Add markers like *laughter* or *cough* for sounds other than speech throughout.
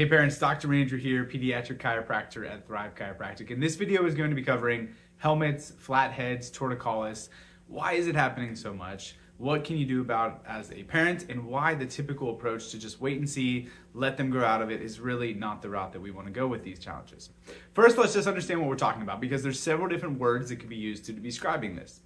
Hey parents, Dr. Ranger here, pediatric chiropractor at Thrive Chiropractic. And this video is going to be covering helmets, flat heads, torticollis. Why is it happening so much? What can you do about as a parent and why the typical approach to just wait and see, let them grow out of it is really not the route that we want to go with these challenges. First, let's just understand what we're talking about because there's several different words that can be used to be describing this.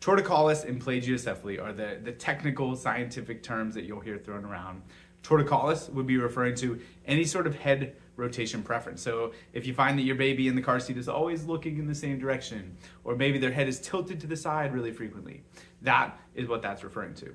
Torticollis and plagiocephaly are the, the technical scientific terms that you'll hear thrown around. Torticollis would be referring to any sort of head rotation preference. So if you find that your baby in the car seat is always looking in the same direction, or maybe their head is tilted to the side really frequently, that is what that's referring to.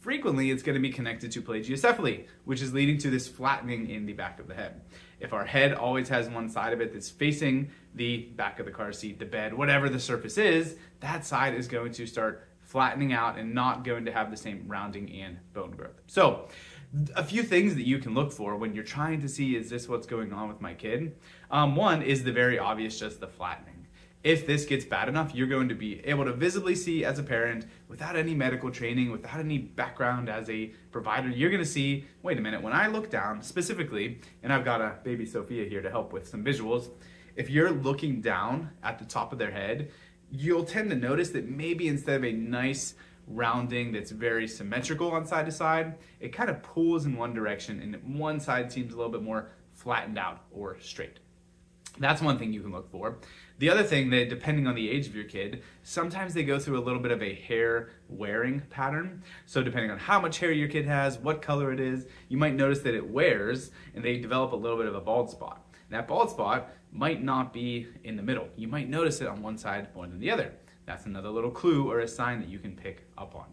Frequently, it's going to be connected to plagiocephaly, which is leading to this flattening in the back of the head. If our head always has one side of it that's facing the back of the car seat, the bed, whatever the surface is, that side is going to start flattening out and not going to have the same rounding and bone growth. So, a few things that you can look for when you're trying to see is this what's going on with my kid. Um, one is the very obvious, just the flattening. If this gets bad enough, you're going to be able to visibly see as a parent, without any medical training, without any background as a provider, you're going to see wait a minute, when I look down specifically, and I've got a baby Sophia here to help with some visuals, if you're looking down at the top of their head, you'll tend to notice that maybe instead of a nice rounding that's very symmetrical on side to side, it kind of pulls in one direction and one side seems a little bit more flattened out or straight. That's one thing you can look for. The other thing that, depending on the age of your kid, sometimes they go through a little bit of a hair wearing pattern. So, depending on how much hair your kid has, what color it is, you might notice that it wears and they develop a little bit of a bald spot. That bald spot might not be in the middle. You might notice it on one side more than the other. That's another little clue or a sign that you can pick up on.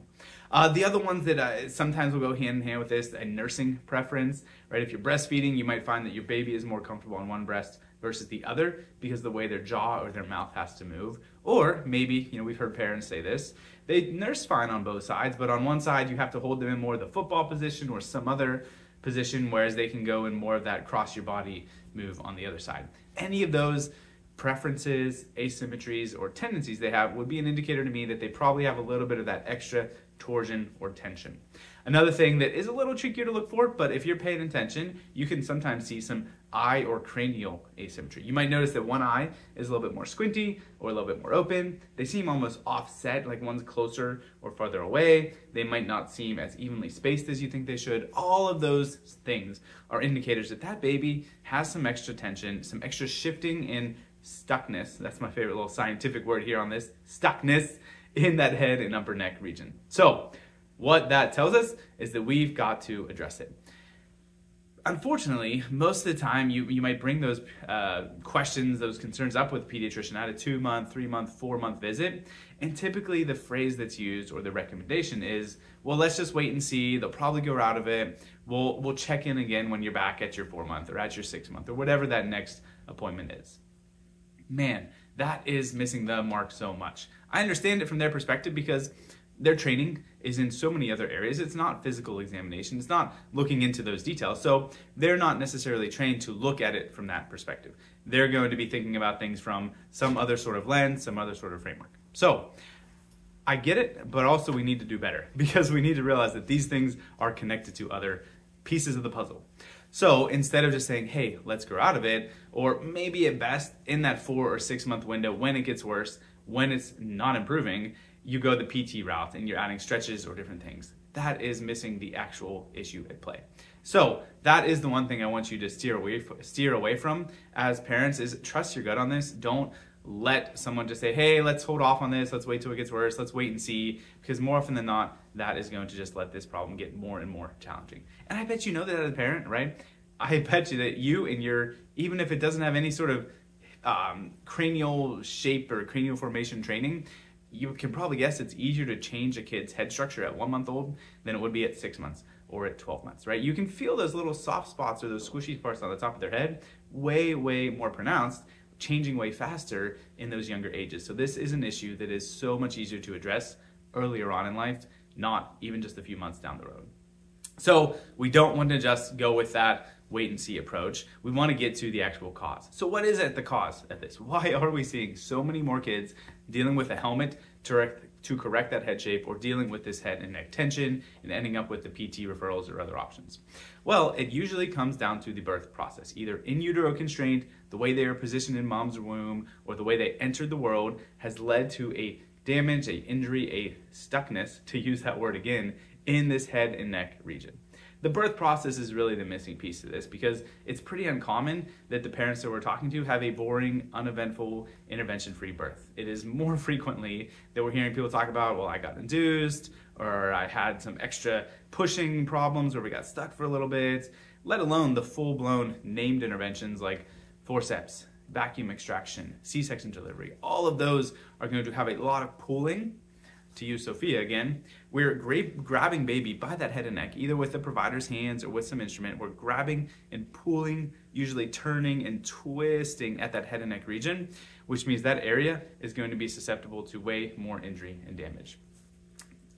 Uh, the other ones that uh, sometimes will go hand in hand with this, a nursing preference, right? If you're breastfeeding, you might find that your baby is more comfortable on one breast versus the other because the way their jaw or their mouth has to move. Or maybe, you know, we've heard parents say this, they nurse fine on both sides, but on one side you have to hold them in more of the football position or some other position, whereas they can go in more of that cross your body move on the other side. Any of those preferences, asymmetries, or tendencies they have would be an indicator to me that they probably have a little bit of that extra torsion or tension. Another thing that is a little trickier to look for, but if you're paying attention, you can sometimes see some eye or cranial asymmetry. You might notice that one eye is a little bit more squinty or a little bit more open. They seem almost offset, like one's closer or farther away. They might not seem as evenly spaced as you think they should. All of those things are indicators that that baby has some extra tension, some extra shifting in stuckness. That's my favorite little scientific word here on this stuckness in that head and upper neck region. So, what that tells us is that we've got to address it. Unfortunately, most of the time you, you might bring those uh, questions, those concerns up with a pediatrician at a two month, three month, four month visit. And typically the phrase that's used or the recommendation is, well, let's just wait and see. They'll probably go out of it. We'll, we'll check in again when you're back at your four month or at your six month or whatever that next appointment is man, that is missing the mark so much. I understand it from their perspective because their training is in so many other areas. It's not physical examination, it's not looking into those details. So they're not necessarily trained to look at it from that perspective. They're going to be thinking about things from some other sort of lens, some other sort of framework. So I get it, but also we need to do better *laughs* because we need to realize that these things are connected to other pieces of the puzzle. So instead of just saying, hey, let's grow out of it, or maybe at best in that four or six month window when it gets worse, when it's not improving, you go the PT route and you're adding stretches or different things. That is missing the actual issue at play. So that is the one thing I want you to steer away steer away from as parents is trust your gut on this. Don't let someone just say, hey, let's hold off on this, let's wait till it gets worse, let's wait and see, because more often than not, that is going to just let this problem get more and more challenging. And I bet you know that as a parent, right? I *laughs* bet you that you and your, even if it doesn't have any sort of um, cranial shape or cranial formation training, you can probably guess it's easier to change a kid's head structure at one month old than it would be at six months or at 12 months, right? You can feel those little soft spots or those squishy parts on the top of their head way, way more pronounced changing way faster in those younger ages. So this is an issue that is so much easier to address earlier on in life, not even just a few months down the road. So we don't want to just go with that wait and see approach. We want to get to the actual cause. So what is at the cause of this? Why are we seeing so many more kids dealing with a helmet to correct that head shape or dealing with this head and neck tension and ending up with the PT referrals or other options? Well, it usually comes down to the birth process, either in utero constraint, the way they are positioned in mom's womb, or the way they entered the world has led to a damage, a injury, a stuckness, to use that word again, in this head and neck region the birth process is really the missing piece of this because it's pretty uncommon that the parents that we're talking to have a boring, uneventful, intervention free birth. It is more *laughs* frequently that we're hearing people talk about, well, I got induced, or I had some extra pushing problems, or we got stuck for a little bit, let alone the full blown named interventions like forceps, vacuum extraction, C section delivery. All of those are going to have a lot of pulling to use Sophia again, we're grabbing baby by that head and neck, either with the provider's hands or with some instrument. We're grabbing and pulling, usually turning and twisting at that head and neck region, which means that area is going to be susceptible to way more injury and damage.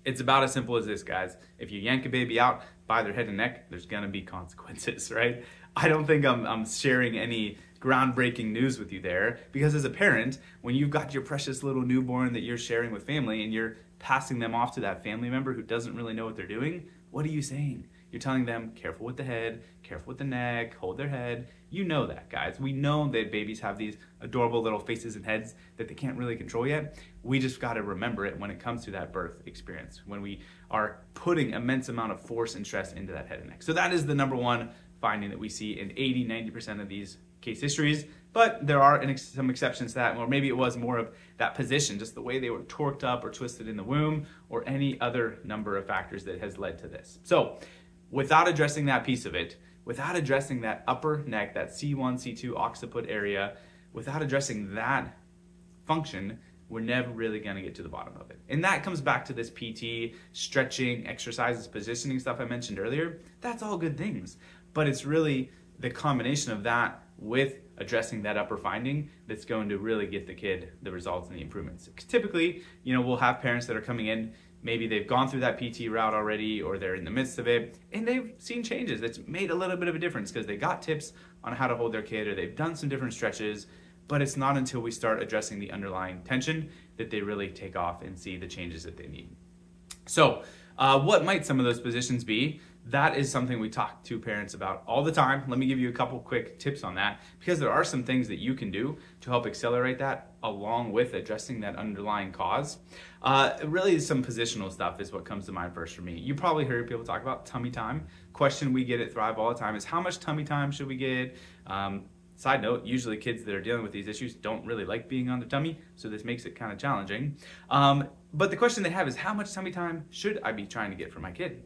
It's about as simple as this, guys. If you yank a baby out by their head and neck, there's gonna be consequences, *laughs* right? I don't think I'm, I'm sharing any groundbreaking news with you there because as a parent, when you've got your precious little newborn that you're sharing with family and you're passing them off to that family member who doesn't really know what they're doing, what are you saying? You're telling them, careful with the head, careful with the neck, hold their head. You know that, guys. We know that babies have these adorable little faces and heads that they can't really control yet. We just got to remember it when it comes to that birth experience, when we are putting immense amount of force and stress into that head and neck. So that is the number one finding that we see in 80, 90% of these case histories. But there are some exceptions to that, or maybe it was more of that position, just the way they were torqued up or twisted in the womb, or any other number of factors that has led to this. So, without addressing that piece of it, without addressing that upper neck, that C1, C2 occiput area, without addressing that function, we're never really going to get to the bottom of it. And that comes back to this PT, stretching, exercises, positioning stuff I mentioned earlier. That's all good things. But it's really the combination of that with addressing that upper finding that's going to really get the kid the results and the improvements. Typically, you know, we'll have parents that are coming in, maybe they've gone through that PT route already or they're in the midst of it and they've seen changes. It's made a little bit of a difference because they got tips on how to hold their kid or they've done some different stretches, but it's not until we start addressing the underlying tension that they really take off and see the changes that they need. So, uh, what might some of those positions be? That is something we talk to parents about all the time. Let me give you a couple quick tips on that because there are some things that you can do to help accelerate that along with addressing that underlying cause. Uh, really, some positional stuff is what comes to mind first for me. You probably heard people talk about tummy time. Question we get at Thrive all the time is how much tummy time should we get? Um, Side note, usually kids that are dealing with these issues don't really like being on the tummy, so this makes it kind of challenging. Um, but the question they have is how much tummy time should I be trying to get for my kid?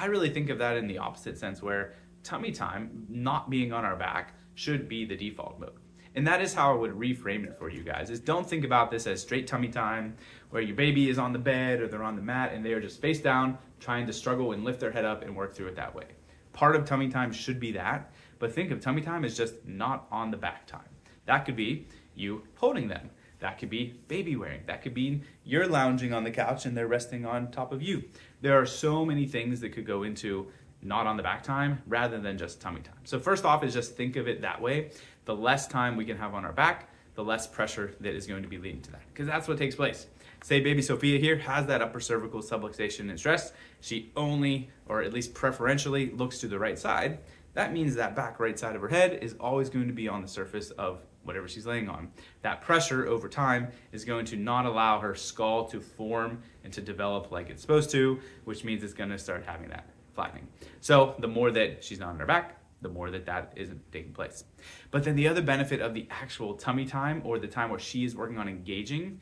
I really think of that in the opposite sense where tummy time, not being on our back, should be the default mode. And that is how I would reframe it for you guys. Is don't think about this as straight tummy time where your baby is on the bed or they're on the mat and they are just face down trying to struggle and lift their head up and work through it that way. Part of tummy time should be that, but think of tummy time as just not on the back time. That could be you holding them. That could be baby wearing. That could be you're lounging on the couch and they're resting on top of you. There are so many things that could go into not on the back time rather than just tummy time. So, first off, is just think of it that way. The less time we can have on our back, the less pressure that is going to be leading to that, because that's what takes place. Say baby Sophia here has that upper cervical subluxation and stress. She only, or at least preferentially, looks to the right side. That means that back right side of her head is always going to be on the surface of whatever she's laying on. That pressure over time is going to not allow her skull to form and to develop like it's supposed to, which means it's going to start having that flattening. So the more that she's not on her back, the more that that isn't taking place. But then the other benefit of the actual tummy time or the time where she is working on engaging,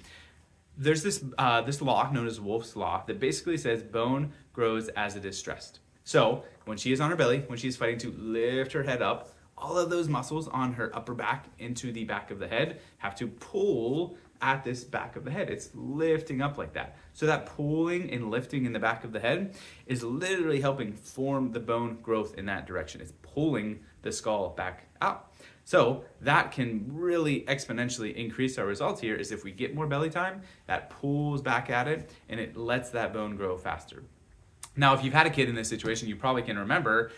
there's this uh, this law known as Wolff's law that basically says bone grows as it is stressed. So when she is on her belly, when she's fighting to lift her head up, all of those muscles on her upper back into the back of the head have to pull at this back of the head. It's lifting up like that. So that pulling and lifting in the back of the head is literally helping form the bone growth in that direction. It's pulling the skull back out. So that can really exponentially increase our results here is if we get more belly time, that pulls back at it and it lets that bone grow faster. Now, if you've had a kid in this situation, you probably can remember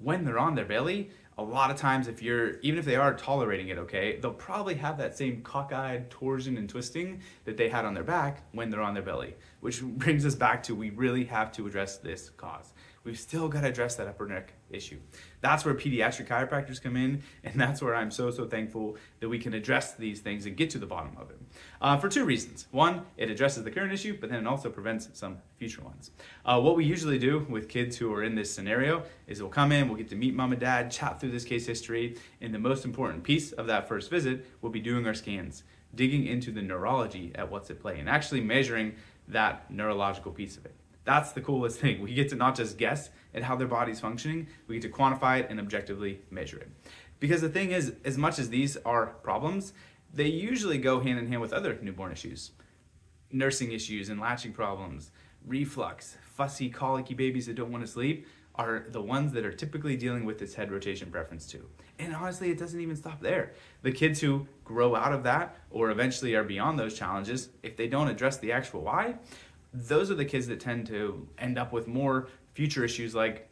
when they're on their belly, a lot of times if you're even if they are tolerating it okay they'll probably have that same cockeyed torsion and twisting that they had on their back when they're on their belly which *laughs* brings us back to we really have to address this cause we've still got to address that upper neck issue. That's where pediatric chiropractors come in, and that's where I'm so, so thankful that we can address these things and get to the bottom of it. Uh, for two reasons. One, it addresses the current issue, but then it also prevents some future ones. Uh, what we usually do with kids who are in this scenario is we'll come in, we'll get to meet mom and dad, chat through this case history, and the most important piece of that first visit will be doing our scans, digging into the neurology at what's at play, and actually measuring that neurological piece of it. That's the coolest thing. We get to not just guess at how their body's functioning, we get to quantify it and objectively measure it. Because the thing is, as much as these are problems, they usually go hand in hand with other newborn issues nursing issues and latching problems, reflux, fussy, colicky babies that don't want to sleep are the ones that are typically dealing with this head rotation preference too. And honestly, it doesn't even stop there. The kids who grow out of that or eventually are beyond those challenges, if they don't address the actual why, those are the kids that tend to end up with more future issues like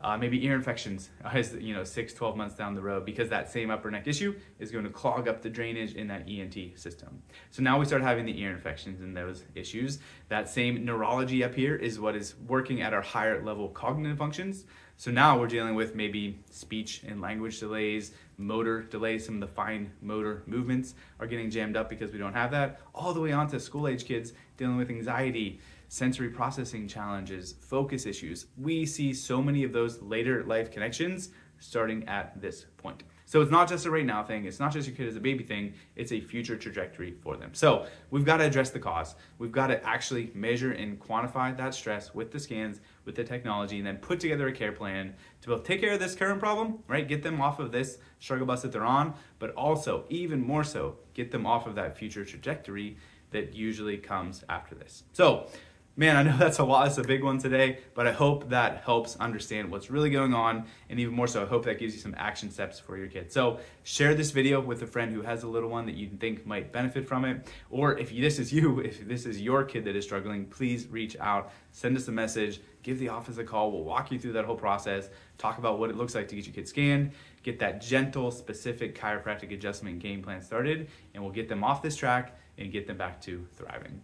uh, maybe ear infections *laughs* as you know 6 12 months down the road because that same upper neck issue is going to clog up the drainage in that ent system. So now we start having the ear infections and those issues. That same neurology up here is what is working at our higher level cognitive functions. So now we're dealing with maybe speech and language delays motor delays. Some of the fine motor movements are getting jammed up because we don't have that. All the way on to school age kids dealing with anxiety sensory processing challenges, focus issues. We see so many of those later life connections starting at this point. So it's not just a right now thing, it's not just your kid as a baby thing, it's a future trajectory for them. So we've got to address the cause. We've got to actually measure and quantify that stress with the scans, with the technology, and then put together a care plan to both take care of this current problem, right? Get them off of this struggle bus that they're on, but also, even more so, get them off of that future trajectory that usually comes after this. So Man, I know *laughs* that's a lot, it's a big one today, but I hope that helps understand what's really going on, and even more so, I hope that gives you some action steps for your kid. So share this video with a friend who has a little one that you think might benefit from it, or if this is you, *laughs* if this is your kid that is struggling, please reach out, send us a message, give the office a call, we'll walk you through that whole process, talk about what it looks like to get your kid scanned, get that gentle, specific chiropractic adjustment game plan started, and we'll get them off this track and get them back to thriving.